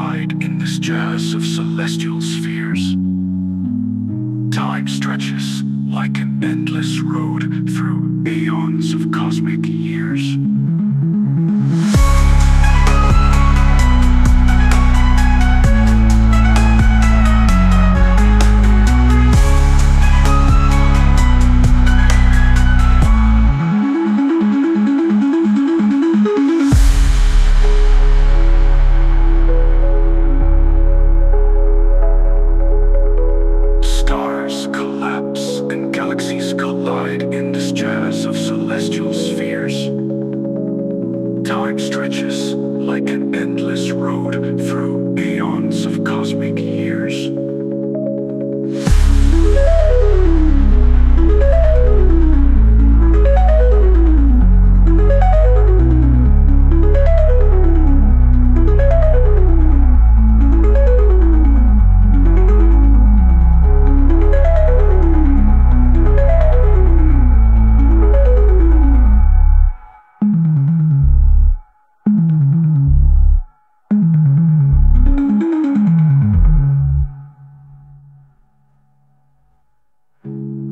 collide in this jazz of celestial spheres. Time stretches like an endless road through eons of cosmic years. Road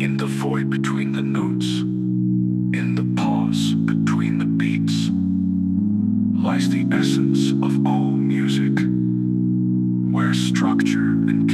In the void between the notes, in the pause between the beats, lies the essence of all music, where structure and